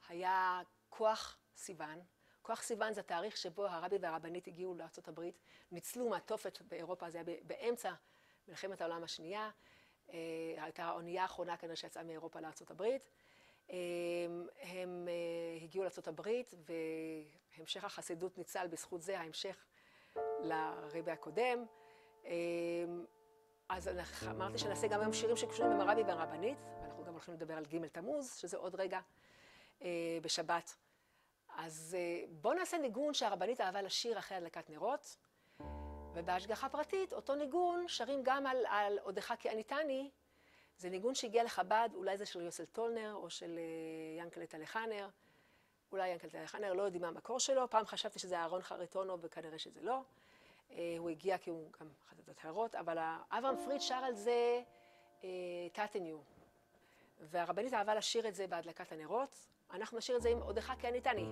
היה כוח סיוון. כוח סיוון זה התאריך שבו הרבי והרבנית הגיעו לארה"ב, ניצלו מהתופת באירופה, זה היה באמצע מלחמת העולם השנייה, אה, הייתה האונייה האחרונה כנראה שיצאה מאירופה לארה"ב. אה, הם אה, הגיעו לארה"ב והמשך החסידות ניצל בזכות זה, ההמשך לרבי הקודם. אז אמרתי שנעשה גם היום שירים שקשורים עם הרבי והרבנית, ואנחנו גם הולכים לדבר על ג' תמוז, שזה עוד רגע בשבת. אז בואו נעשה ניגון שהרבנית אהבה לשיר אחרי הדלקת נרות. ובהשגחה פרטית, אותו ניגון שרים גם על, על עודך כי עניתני. זה ניגון שהגיע לחב"ד, אולי זה של יוסל טולנר או של uh, ינקלה טלחנר, אולי ינקלה טלחנר, לא יודעים מה המקור שלו. פעם חשבתי שזה אהרון חרטונו וכנראה שזה לא. Uh, הוא הגיע כי הוא גם אחת הדתות אבל אברהם פריד שר על זה תתניו. והרבנית אהבה לשיר את זה בהדלקת הנרות. אנחנו נשיר את זה עם עודך כי עניתני.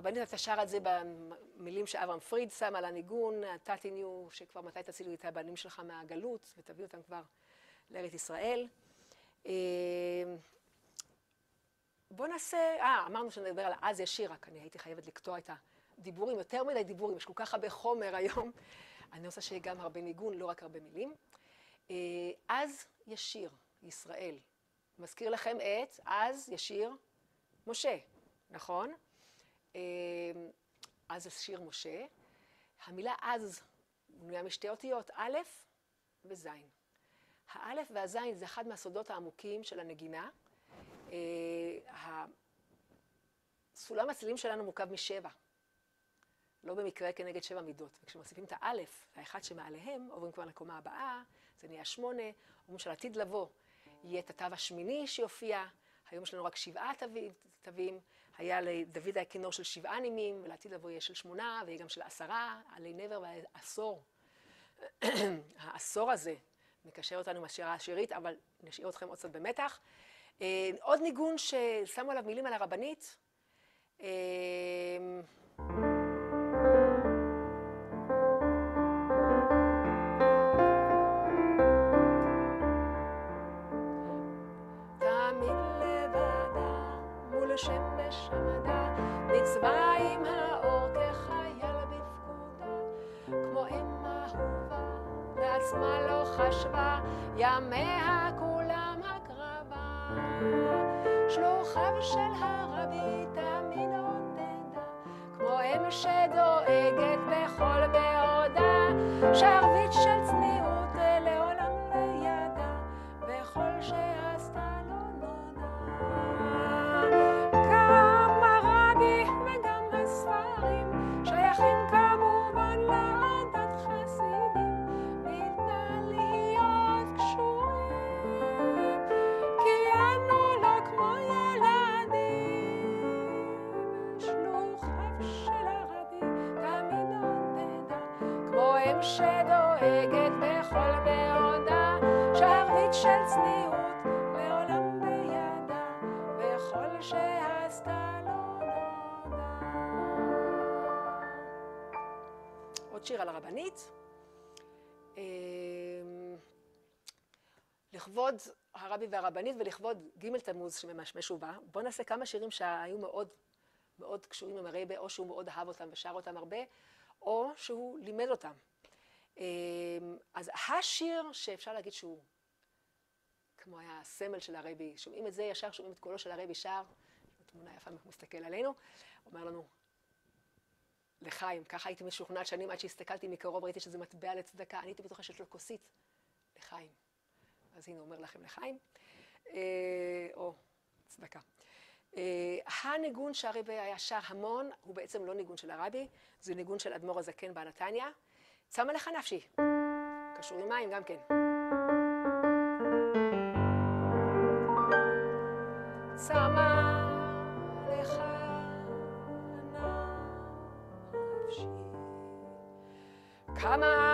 הרבנית אתה שר את זה במילים שאברהם פריד שם על הניגון, התתיניו, שכבר מתי תצילו את הבנים שלך מהגלות ותביאו אותם כבר לארץ ישראל. אה, בוא נעשה, אה, אמרנו שנדבר על אז ישיר, רק אני הייתי חייבת לקטוע את הדיבורים, יותר מדי דיבורים, יש כל כך הרבה חומר היום. אני רוצה שיהיה גם הרבה ניגון, לא רק הרבה מילים. אה, אז ישיר, ישראל. מזכיר לכם את אז ישיר משה, נכון? אמ, אז זה שיר משה. המילה אז בנויה משתי אותיות, א' וז'. האלף והז' זה אחד מהסודות העמוקים של הנגינה. אה, סולם הצלילים שלנו מורכב משבע. לא במקרה כנגד שבע מידות. וכשמוסיפים את האלף, האחד שמעליהם, עוברים כבר לקומה הבאה, זה נהיה שמונה. אומרים שלעתיד לבוא יהיה את התו השמיני שיופיע. היום יש לנו רק שבעה תווים. היה לדוד הכינור של שבעה נימים, ולעתיד לבוא יהיה של שמונה, ויהיה גם של עשרה, עלי נבר ועשור. העשור הזה מקשר אותנו עם השירה השירית, אבל נשאיר אתכם עוד קצת במתח. אה, עוד ניגון ששמו עליו מילים על הרבנית. המדע, נצבע עם האור כחייל בפקודה, כמו אם אהובה, לעצמה לא חשבה, ימיה כולם הקרבה. שלוחיו של הרבי תמיד עודדה, כמו אם שדואגת בכל בעודה, שרביט של צניעות לכבוד הרבי והרבנית ולכבוד ג' תמוז שממשמש ובא, בואו נעשה כמה שירים שהיו מאוד מאוד קשורים עם הרבי, או שהוא מאוד אהב אותם ושר אותם הרבה, או שהוא לימד אותם. אמ, אז השיר שאפשר להגיד שהוא כמו היה הסמל של הרבי, שומעים את זה, ישר שומעים את קולו של הרבי שר, תמונה יפה מסתכל עלינו, אומר לנו, לחיים, ככה הייתי משוכנעת שנים עד שהסתכלתי מקרוב, ראיתי שזה מטבע לצדקה, אני הייתי בטוחה שיש לו כוסית, לחיים. אז הנה אומר לכם לחיים, אה, או צדקה. הניגון שהרבי היה שר המון, הוא בעצם לא ניגון של הרבי, זה ניגון של אדמו"ר הזקן בעל התניא. צמא לך נפשי, קשור עם מים גם כן. צמא לך נפשי, כמה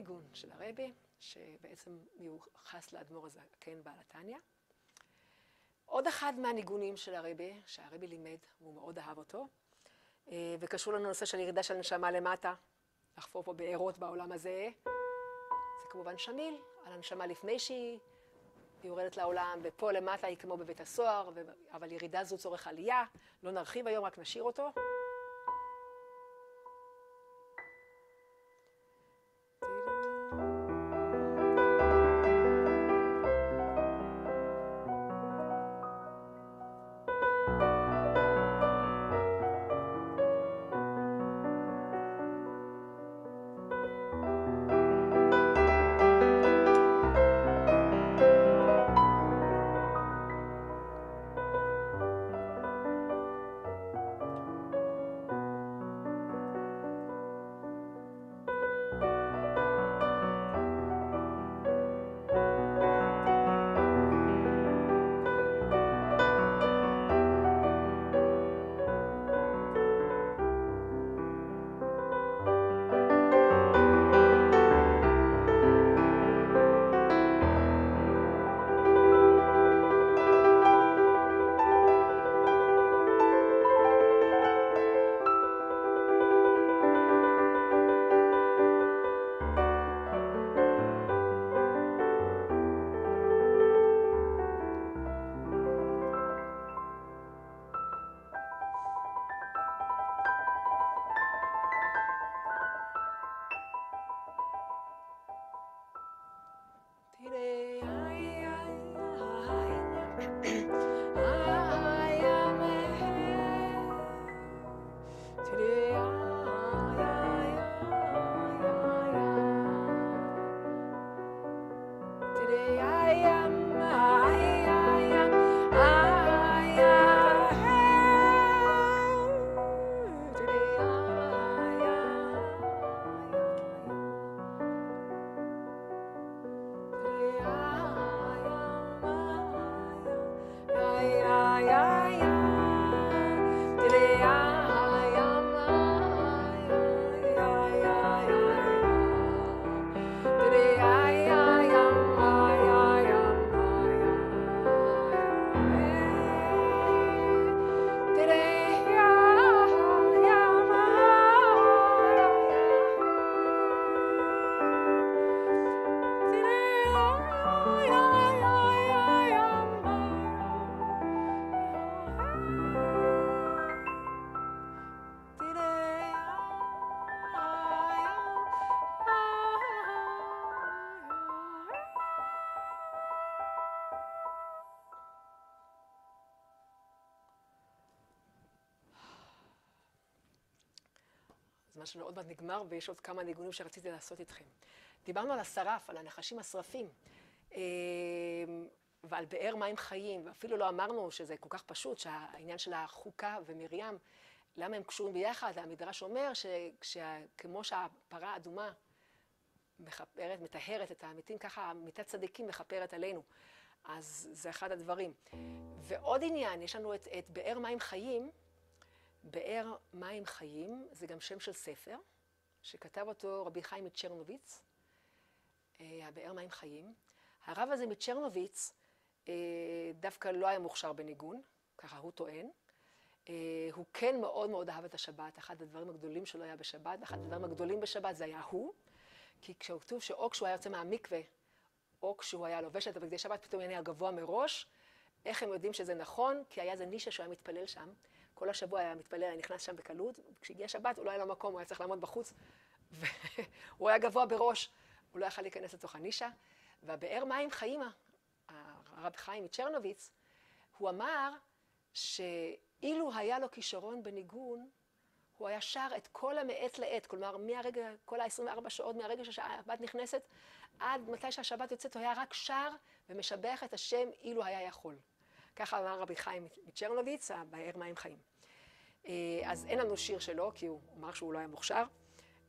הניגון של הרבי, שבעצם מיוחס לאדמו"ר הזקן בעל התניא. עוד אחד מהניגונים של הרבי, שהרבי לימד, והוא מאוד אהב אותו, אה, וקשור לנו לנושא של ירידה של נשמה למטה, לחפור פה בארות בעולם הזה, זה כמובן שמיל, על הנשמה לפני שהיא יורדת לעולם, ופה למטה היא כמו בבית הסוהר, אבל ירידה זו צורך עלייה, לא נרחיב היום, רק נשאיר אותו. שלנו עוד מעט נגמר, ויש עוד כמה ניגונים שרציתי לעשות איתכם. דיברנו על השרף, על הנחשים השרפים, אה, ועל באר מים חיים, ואפילו לא אמרנו שזה כל כך פשוט, שהעניין של החוקה ומרים, למה הם קשורים ביחד? המדרש אומר שכמו שהפרה האדומה מכפרת, מטהרת את המתים, ככה מיתת צדיקים מכפרת עלינו. אז זה אחד הדברים. ועוד עניין, יש לנו את, את באר מים חיים. באר מים חיים זה גם שם של ספר, שכתב אותו רבי חיים מצ'רנוביץ, אה, הבאר מים חיים. הרב הזה מצ'רנוביץ אה, דווקא לא היה מוכשר בניגון, ככה הוא טוען. אה, הוא כן מאוד מאוד אהב את השבת, אחד הדברים הגדולים שלו היה בשבת, אחד הדברים הגדולים בשבת זה היה הוא, כי כשכתוב שאו כשהוא היה יוצא מהמקווה, או כשהוא היה לובש את הבגדי שבת, פתאום היה גבוה מראש. איך הם יודעים שזה נכון? כי היה איזה נישה שהוא היה מתפלל שם. כל השבוע היה מתפלל, היה נכנס שם בקלות, וכשהגיע שבת הוא לא היה לו מקום, הוא היה צריך לעמוד בחוץ, והוא היה גבוה בראש, הוא לא יכל להיכנס לתוך הנישה. והבאר מים חיים, הרב חיים מצ'רנוביץ, הוא אמר שאילו היה לו כישרון בניגון, הוא היה שר את כל המעת לעת, כלומר מהרגע, כל ה-24 שעות מהרגע שהשבת נכנסת, עד מתי שהשבת יוצאת, הוא היה רק שר ומשבח את השם אילו היה יכול. ככה אמר רבי חיים מצ'רנוביץ, הבאר מים חיים. אה, אז אין לנו שיר שלו, כי הוא אמר שהוא לא היה מוכשר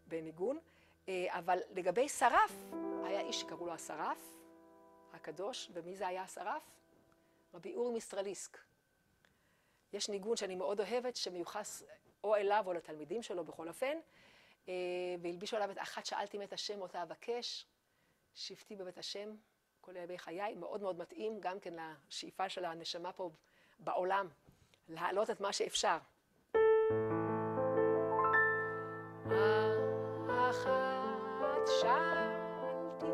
בניגון, אה, אבל לגבי שרף, היה איש שקראו לו השרף, הקדוש, ומי זה היה השרף? רבי אורי מיסטרליסק. יש ניגון שאני מאוד אוהבת, שמיוחס או אליו או לתלמידים שלו בכל אופן, אה, והלבישו עליו את אחת שאלתי מת השם אותה אבקש, שבטי בבית השם כל ימי חיי, מאוד מאוד מתאים גם כן לשאיפה של הנשמה פה בעולם, להעלות את מה שאפשר. אחת שאלתי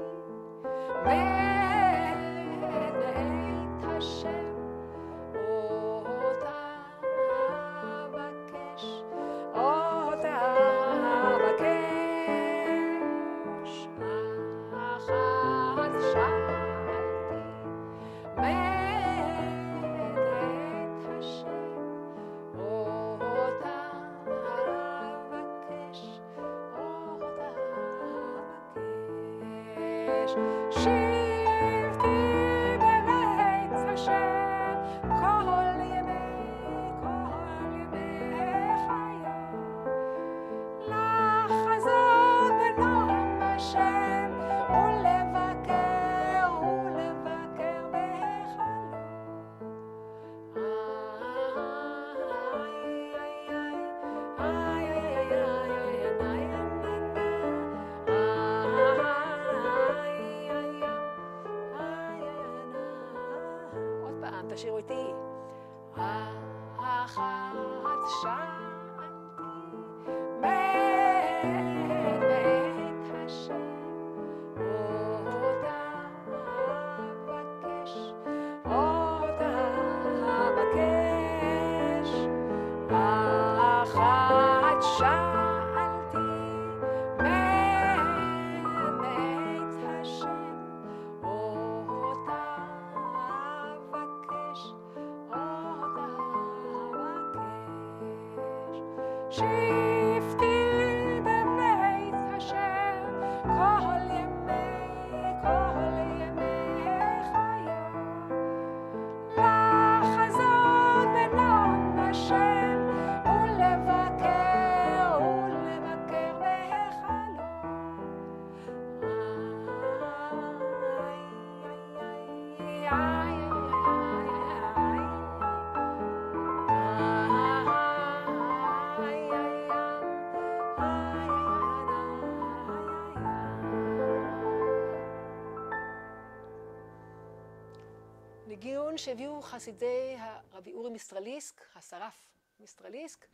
שהביאו חסידי הרבי אורי מיסטרליסק, השרף מיסטרליסק,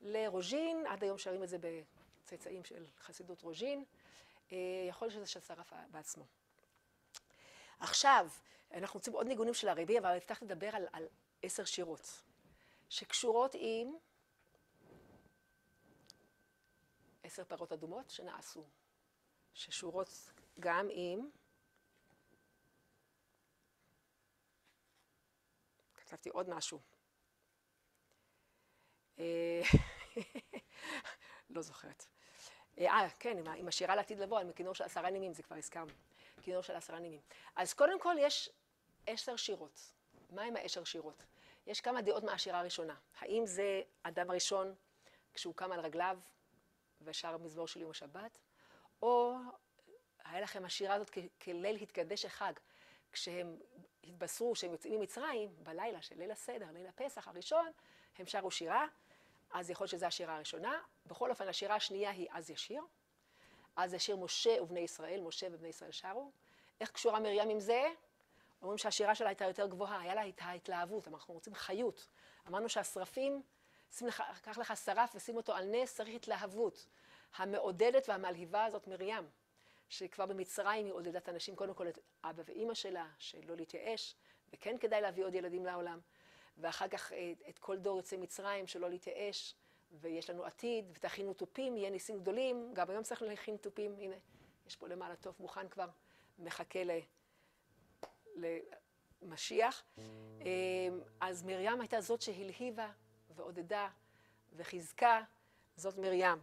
לרוז'ין, עד היום שרים את זה בצאצאים של חסידות רוז'ין, אה, יכול להיות שזה של שרף בעצמו. עכשיו, אנחנו רוצים עוד ניגונים של הרבי, אבל הבטחתי לדבר על, על עשר שירות, שקשורות עם עשר פרות אדומות שנעשו, ששורות גם עם כתבתי עוד משהו. אה, לא זוכרת. אה, כן, עם, עם השירה לעתיד לבוא, עם הכינור של עשרה נימים, זה כבר הזכרנו. כינור של עשרה נימים. אז קודם כל יש עשר שירות. מה עם העשר שירות? יש כמה דעות מהשירה הראשונה. האם זה אדם הראשון כשהוא קם על רגליו ושר מזמור של יום השבת, או היה לכם השירה הזאת כליל התקדש החג, כשהם התבשרו שהם יוצאים ממצרים, בלילה של ליל הסדר, ליל הפסח הראשון, הם שרו שירה, אז יכול להיות שזו השירה הראשונה. בכל אופן, השירה השנייה היא אז ישיר. אז ישיר משה ובני ישראל, משה ובני ישראל שרו. איך קשורה מרים עם זה? אומרים שהשירה שלה הייתה יותר גבוהה, היה לה את ההתלהבות, אנחנו רוצים חיות. אמרנו שהשרפים, שים לך, קח לך שרף ושים אותו על נס, צריך התלהבות. המעודדת והמלהיבה הזאת מרים, שכבר במצרים היא עודדת אנשים, קודם כל את אבא ואימא שלה, שלא להתייאש, וכן כדאי להביא עוד ילדים לעולם. ואחר כך את, את כל דור יוצאי מצרים, שלא להתייאש, ויש לנו עתיד, ותכינו תופים, יהיה ניסים גדולים, גם היום צריך להכין תופים, הנה, יש פה למעלה תוף מוכן כבר, מחכה ל... למשיח. אמ, אז מרים הייתה זאת שהלהיבה ועודדה וחיזקה, זאת מרים.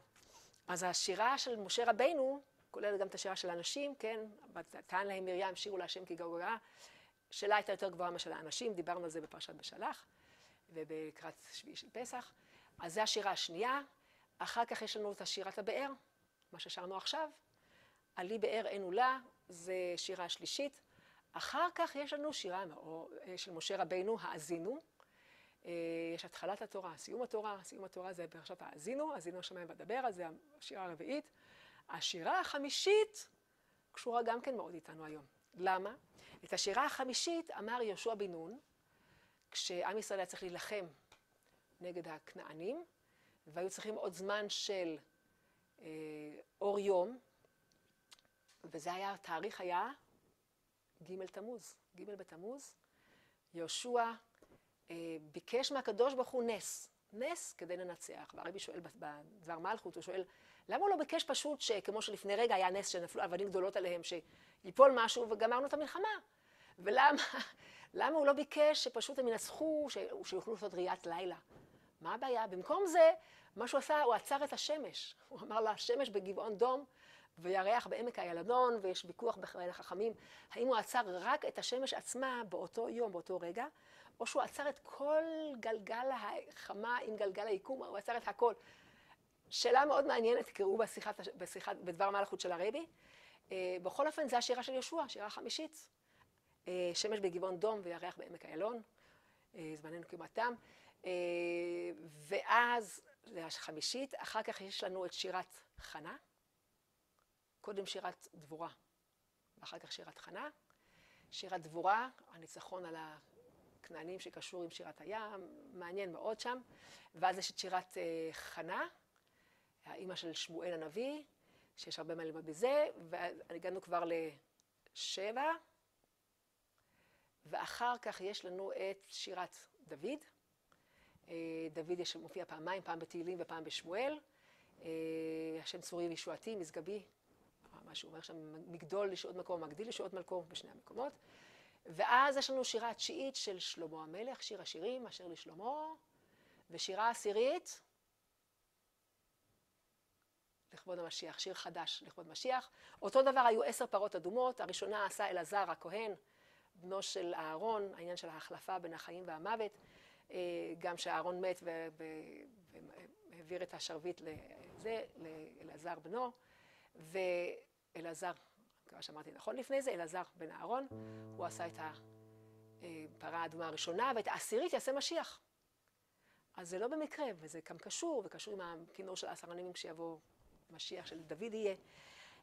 אז השירה של משה רבינו, כוללת גם את השירה של הנשים, כן, טען להם מרים, שירו להשם כי גאוגרה, שלה הייתה יותר גבוהה משל האנשים, דיברנו על זה בפרשת בשלח ובקראת שביעי של פסח. אז זו השירה השנייה. אחר כך יש לנו את השירת הבאר, מה ששרנו עכשיו. עלי באר אין עולה, זה שירה השלישית. אחר כך יש לנו שירה אה, של משה רבינו, האזינו. אה, יש התחלת התורה, סיום התורה, סיום התורה זה עכשיו האזינו, האזינו השמיים ואדבר, אז זה השירה הרביעית. השירה החמישית קשורה גם כן מאוד איתנו היום. למה? את השירה החמישית אמר יהושע בן נון, כשעם ישראל היה צריך להילחם נגד הכנענים, והיו צריכים עוד זמן של אה, אור יום, וזה היה, התאריך היה ג' תמוז, ג' בתמוז, יהושע אה, ביקש מהקדוש ברוך הוא נס, נס כדי לנצח. והרבי שואל בדבר מלכות, הוא שואל, למה הוא לא ביקש פשוט שכמו שלפני רגע היה נס שנפלו אבנים גדולות עליהם, שיפול משהו וגמרנו את המלחמה? ולמה למה הוא לא ביקש שפשוט הם ינצחו, שיוכלו לעשות ראיית לילה? מה הבעיה? במקום זה, מה שהוא עשה, הוא עצר את השמש. הוא אמר לה, השמש בגבעון דום, וירח בעמק הילדון, ויש ויכוח בין החכמים, האם הוא עצר רק את השמש עצמה באותו יום, באותו רגע, או שהוא עצר את כל גלגל החמה עם גלגל היקום, הוא עצר את הכל. שאלה מאוד מעניינת, תקראו בשיחת, בשיחת, בדבר מלכות של הרבי. אה, בכל אופן, זו השירה של יהושע, השירה החמישית. אה, שמש בגבעון דום וירח בעמק איילון, אה, זמננו כמעטם. ואז, זה החמישית, אחר כך יש לנו את שירת חנה. קודם שירת דבורה, ואחר כך שירת חנה. שירת דבורה, הניצחון על הכנענים שקשור עם שירת הים, מעניין מאוד שם. ואז יש את שירת חנה, האימא של שמואל הנביא, שיש הרבה מה ללמוד בזה, והגענו כבר לשבע, ואחר כך יש לנו את שירת דוד. אה, דוד יש מופיע פעמיים, פעם בתהילים ופעם בשמואל. אה, השם צורי וישועתי, משגבי, מה שהוא אומר שם, מגדול לשעות מקום, מגדיל לשעות מלכו בשני המקומות. ואז יש לנו שירה התשיעית של שלמה המלך, שיר השירים, אשר לשלמה, ושירה עשירית, לכבוד המשיח, שיר חדש לכבוד משיח. אותו דבר היו עשר פרות אדומות, הראשונה עשה אלעזר הכהן, בנו של אהרון, העניין של ההחלפה בין החיים והמוות, אה, גם שאהרון מת והעביר את השרביט לזה, לאלעזר בנו, ואלעזר, מקווה שאמרתי נכון לפני זה, אלעזר בן אהרון, הוא עשה את הפרה האדומה הראשונה, ואת העשירית יעשה משיח. אז זה לא במקרה, וזה גם קשור, וקשור עם הכינור של עשרה ימים כשיבוא משיח של דוד יהיה.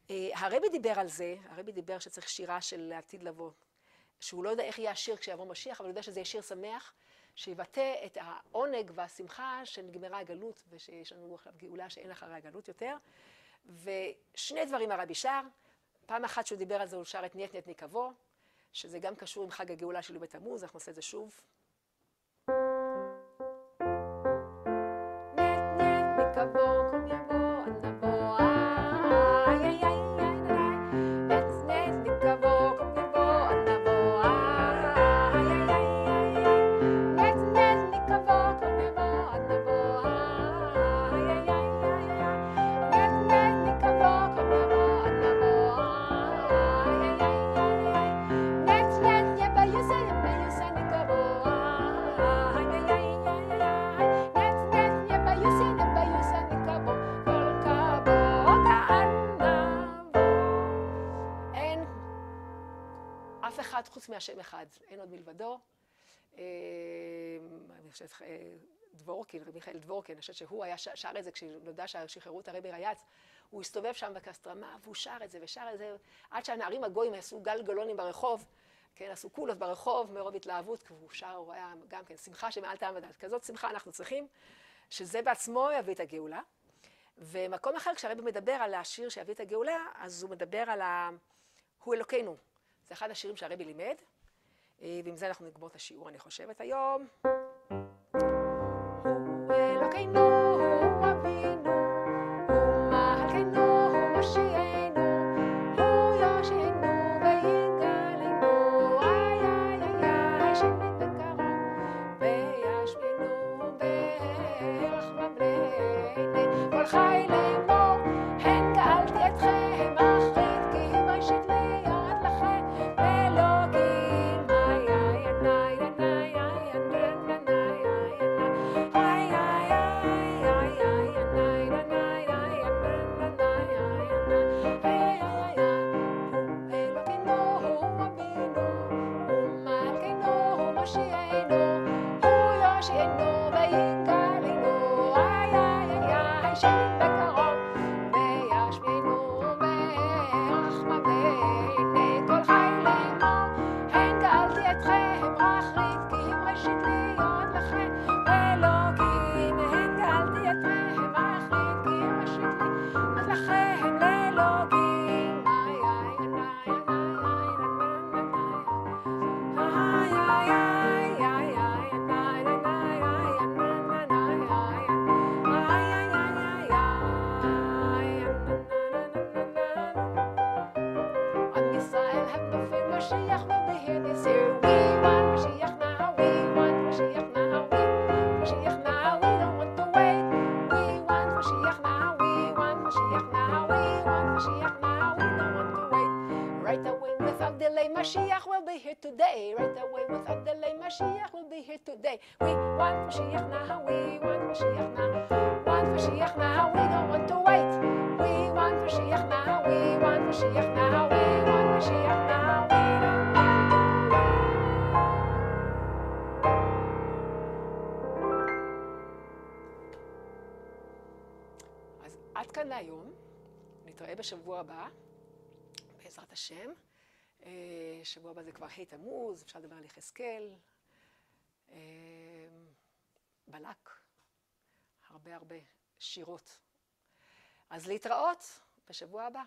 אה, הרבי דיבר על זה, הרבי דיבר שצריך שירה של עתיד לבוא, שהוא לא יודע איך יהיה השיר כשיבוא משיח, אבל הוא יודע שזה יהיה שיר שמח, שיבטא את העונג והשמחה שנגמרה הגלות, ושיש לנו עכשיו גאולה שאין אחרי הגלות יותר. ושני דברים הרבי שר, פעם אחת שהוא דיבר על זה הוא שר את ניית ניית נקבו, שזה גם קשור עם חג הגאולה של יום בתמוז, אנחנו נעשה את זה שוב. חושבת, דבורקין, רבי מיכאל דבורקין, אני חושבת שהוא היה שר את זה כשנודע ששחררו את הרבי רייץ, הוא הסתובב שם בקסטרמה והוא שר את זה ושר את זה, עד שהנערים הגויים עשו גל גלונים ברחוב, כן, עשו קולות ברחוב מרוב התלהבות, כי הוא שר, הוא היה גם כן שמחה שמעל טעם ודעת. כזאת שמחה אנחנו צריכים, שזה בעצמו יביא את הגאולה. ומקום אחר, כשהרבי מדבר על השיר שיביא את הגאולה, אז הוא מדבר על ה... הוא אלוקינו. זה אחד השירים שהרבי לימד, ועם זה אנחנו נגמור את השיעור, אני חושבת, היום. Today. Right away without delay, Mashiach will be here today. We want Mashiach now, we want Mashiach now, want Mashiach now, we don't want to wait. We want Mashiach now, we want Mashiach now, we want Mashiach now, כאן להיום, נתראה בשבוע הבא, בעזרת השם. שבוע הבא זה כבר ה' תמוז, אפשר לדבר על יחזקאל, אה, בלק, הרבה הרבה שירות. אז להתראות בשבוע הבא.